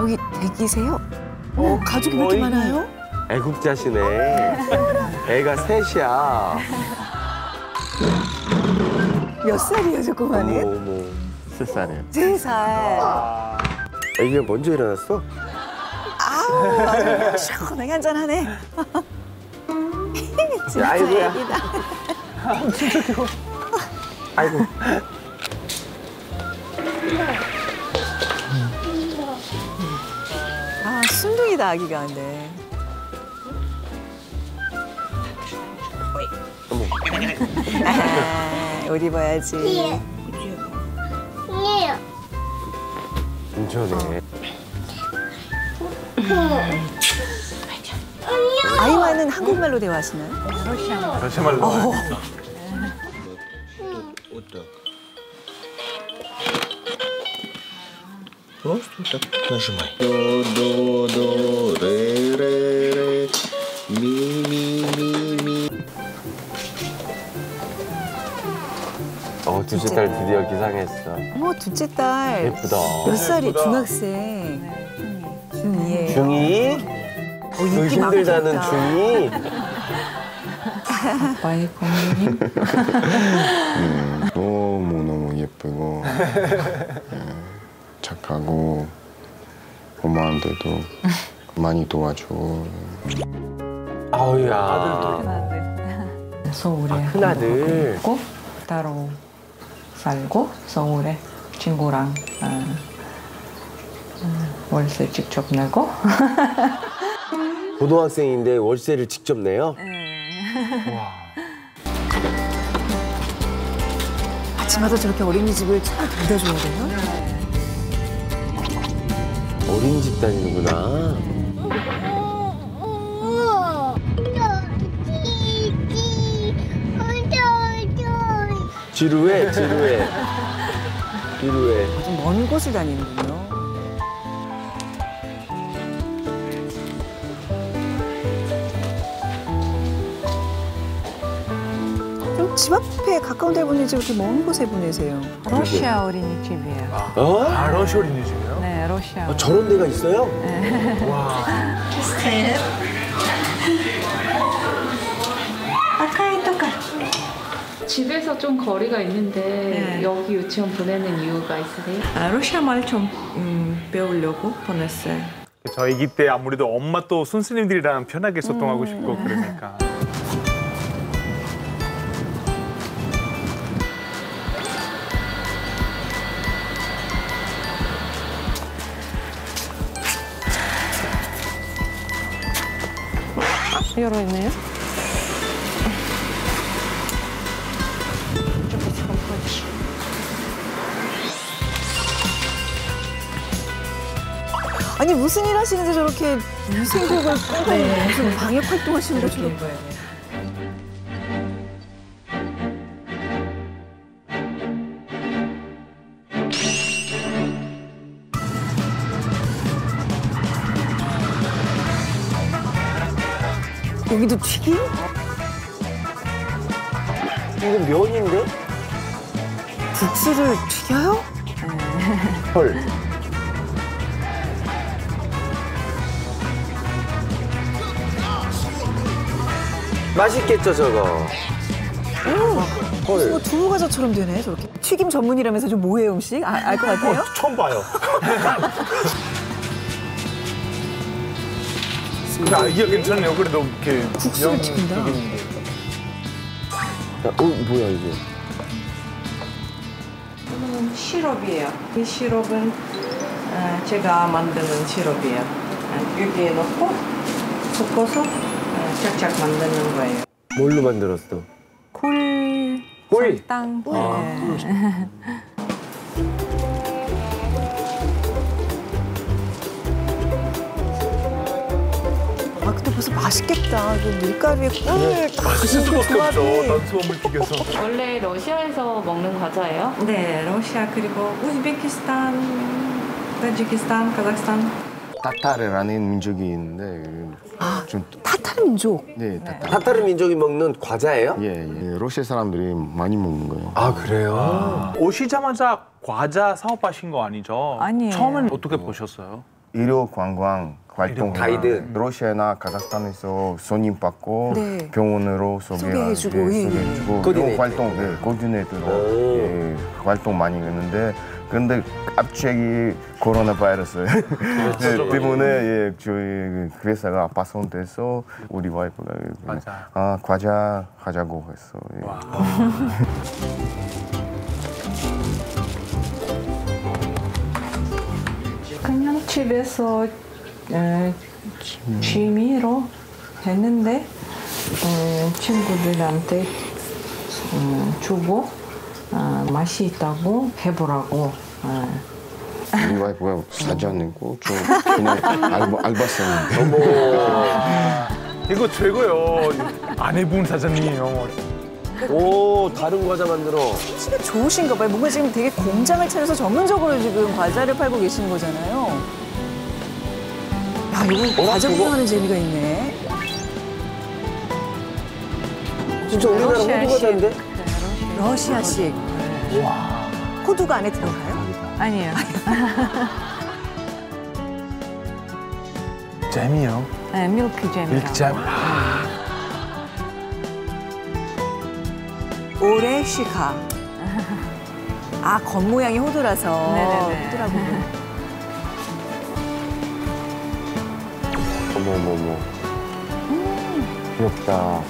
여기 대기세요? 어, 가족이 왜 이렇게. 많아요? 애국자시네. 애가 셋이야. 몇 살이에요, 저 꼬마는? 어머. 세 살이에요. 세 살. 애기가 먼저 일어났어? 아우, 시원하게 한잔하네. 진짜 아이고야. 애기다. 아이고. 순둥이다, 아기가, 근데. 아, 옷 입어야지. 괜찮네. 아이와는 한국말로 대화하시나요? 러시아 말로. Просто так нажимай. До, до, до, ре, ре, ре. Ми, ми, ми, ми. 어 둘째 딸 드디어 기상했어. 어머, 둘째 딸. 예쁘다. 몇 살이? 예쁘다. 중학생. 중2예요. 중이? 어, 그 인기 힘들다는 많겠다. 중이? 아빠의 공룡이 너무 너무 예쁘고 예, 착하고 엄마한테도 많이 도와줘. 아우야. 서울에 큰아들. 있고 따로 살고 서울에 친구랑 아, 음, 월세 직접 내고 고등학생인데 월세를 직접 내요? 아침마다 저렇게 어린이집을 차 데려줘야 돼요? 어린이집 다니는구나. 지루해, 지루해. 지루해. 좀 먼 곳을 다니는군요. 집 앞에 가까운 데 보내지 이렇게 먼 곳에 보내세요. 러시아 어린이집이에요. 어? 아, 러시아 어린이집이요? 네, 러시아. 아, 저런 데가 있어요? 와. 집에서 좀 거리가 있는데 네. 여기 유치원 보내는 이유가 있으세요? 아, 러시아 말좀 음, 배우려고 보냈어요. 저 아기 때 아무래도 엄마 또 선생님들이랑 편하게 소통하고 싶고 그러니까. 열어있네요. 아니 무슨 일 하시는데 저렇게 위생복을 꽁꽁 무슨 방역 활동하시는 것처럼. 여기도 튀김? 이거 면인데? 국수를 튀겨요? 헐. 맛있겠죠, 저거? 헐. 뭐 두부 과자처럼 되네 저렇게. 튀김 전문이라면서 좀 뭐예요 음식? 아, 알 것 같아요? 처음 봐요. 근데 아기가 괜찮네요. 그래도 이렇게 국수를. 튀기는 게. 어, 뭐야, 이게? 이거는 시럽이에요. 이 시럽은 아, 제가 만드는 시럽이에요. 아, 여기에 넣고 섞어서 아, 짝짝 만드는 거예요. 뭘로 만들었어? 꿀, 꿀? 설탕. 네. 아 벌써 맛있겠다. 그 밀가루에 꿀을 딱 맛있을 그 수밖에 없죠. 조합이. 단수화물 튀겨서. 원래 러시아에서 먹는 과자예요? 네, 러시아 그리고 우즈베키스탄, 타지키스탄, 카자흐스탄. 타타르라는 민족이 있는데 아. 좀 타타르 민족. 네, 타타르. 타타르 민족이 먹는 과자예요? 예, 예. 러시아 사람들이 많이 먹는 거예요. 아, 그래요? 오시자마자 과자 사업하신 거 아니죠? 아니에요. 처음엔 어떻게 보셨어요? 의료 관광 활동 가이드. 러시아나 카자흐스탄에서 손님 받고 네. 병원으로 소개 소개해주고, 네, 예, 예. 소개해주고. 이런 활동 네, 코디네이터로 오. 예, 활동 많이 했는데 근데 갑자기 코로나 바이러스 네, 때문에 예, 저희 그 회사가 파손돼서 우리 와이프가 맞아. 아 과자 하자고 했어. 예. 그냥 집에서 에, 취미로 했는데 에, 친구들한테 음, 주고 어, 맛이 있다고 해보라고 어, 우리 와이프가 사지 않고 저 그냥 알바 알바생인데. 이거 최고요. 아내분 사장님이에요. 오, 다른 과자 만들어. 솜씨가 좋으신가 봐요. 뭔가 지금 되게 공장을 차려서 전문적으로 지금 과자를 팔고 계시는 거잖아요. 야, 이거 과자 그거? 구경하는 재미가 있네. 진짜 우리나라 호두 러시아식. 과자인데? 러시아식. 호두가 안에 들어가요? 아니에요. 잼이요. 네, 밀크 잼이라고. 밀크잼. 오레시카. 아, 겉모양이 호두라서. 네네네. 호두라고. 어머, 어머, 어머. 귀엽다.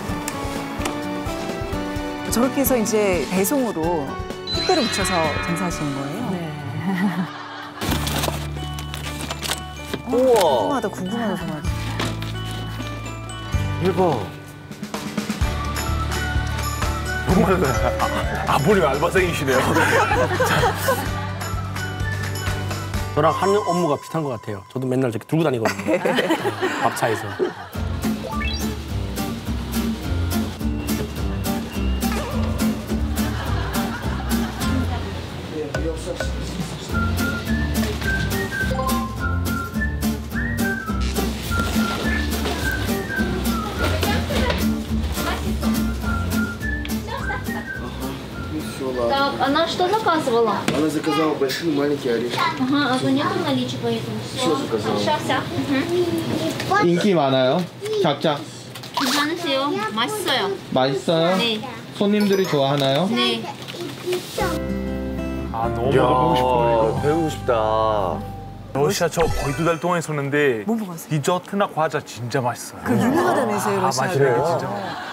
저렇게 해서 이제 배송으로 택배로 붙여서 장사하시는 거예요? 네. 우와, 궁금하다, 궁금하다, 정말. 대박. 정말 아, 아버님 알바생이시네요. 저랑 하는 업무가 비슷한 것 같아요. 저도 맨날 저렇게 들고 다니거든요. 밥차에서. Так, она что заказывала? Она заказала большие маленькие орешки. Ага, а то нету в наличии, поэтому все. заказала? Сейчас, вся. 인기 많아요? 작작 괜찮으세요? 맛있어요. 맛있어요? 네, 손님들이 좋아하나요? 네. 아, 너무 먹어보고 싶어요. 야, 배우고 싶다. 러시아 저 거의 두 달 동안 있었는데 뭐 먹었어요? 디저트나 과자 진짜 맛있어요. 그 유명하다면서요, 아, 러시아가. 맞아요. 진짜.